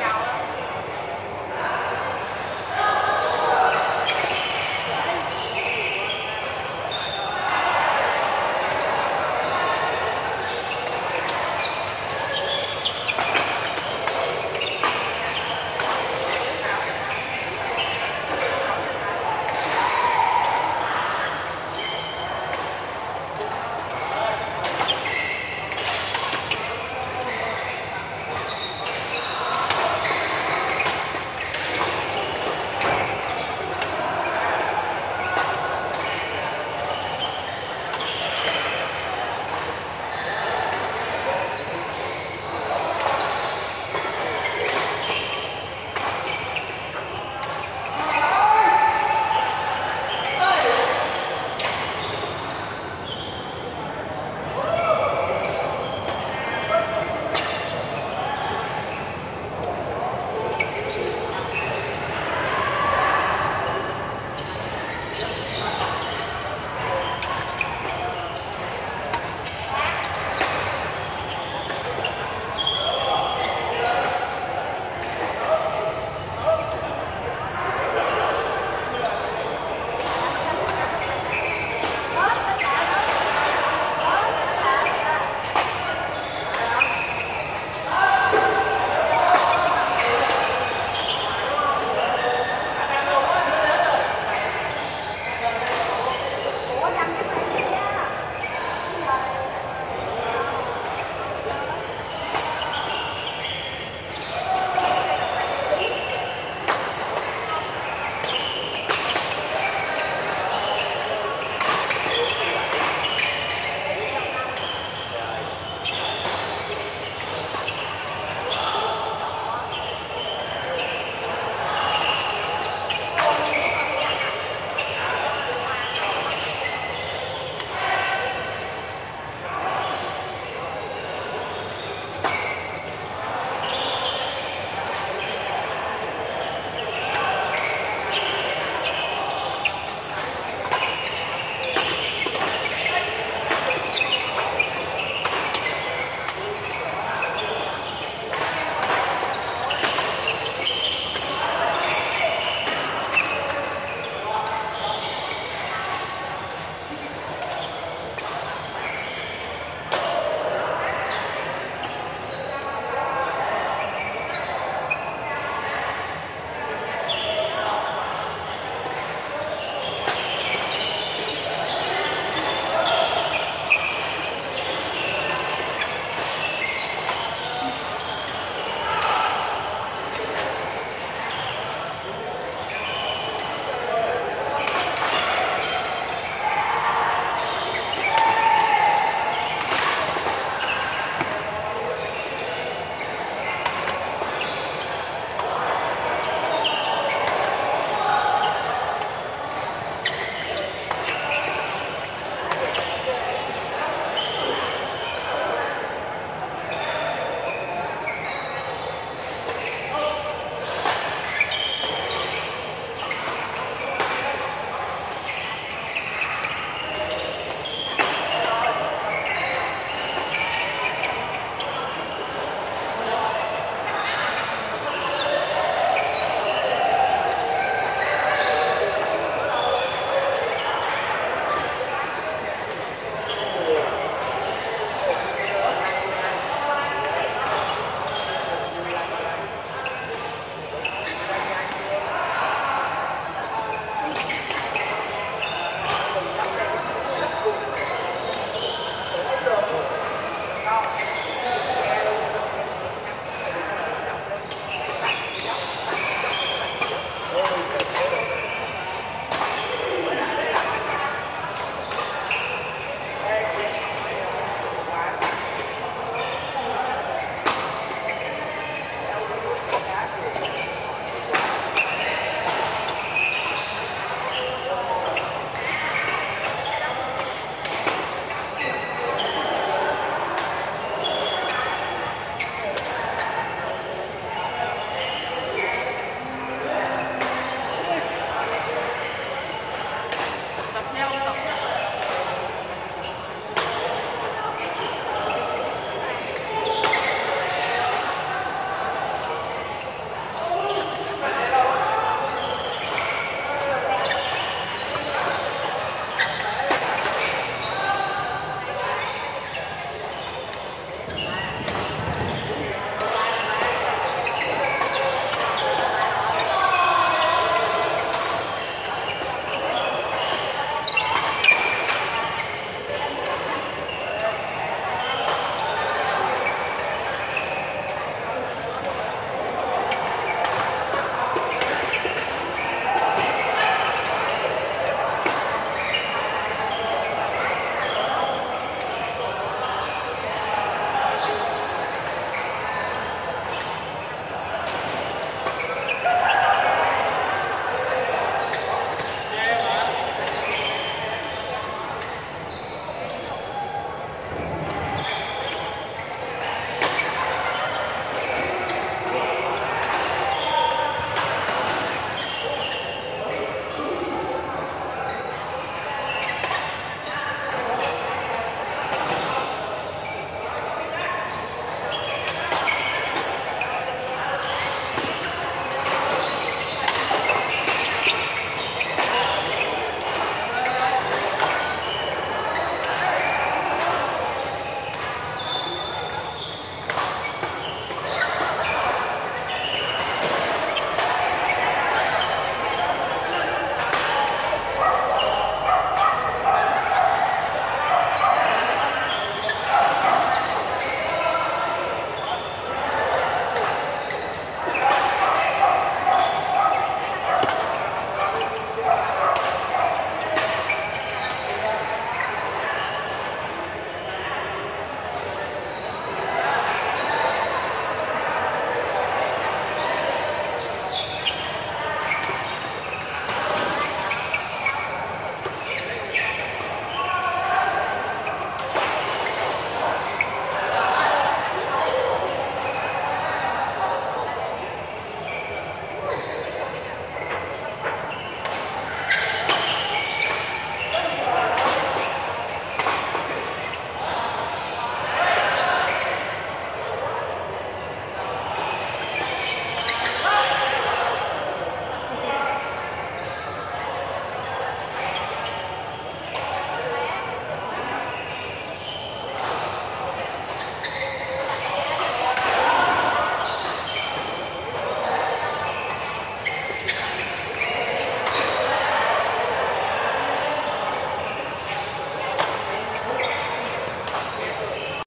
out.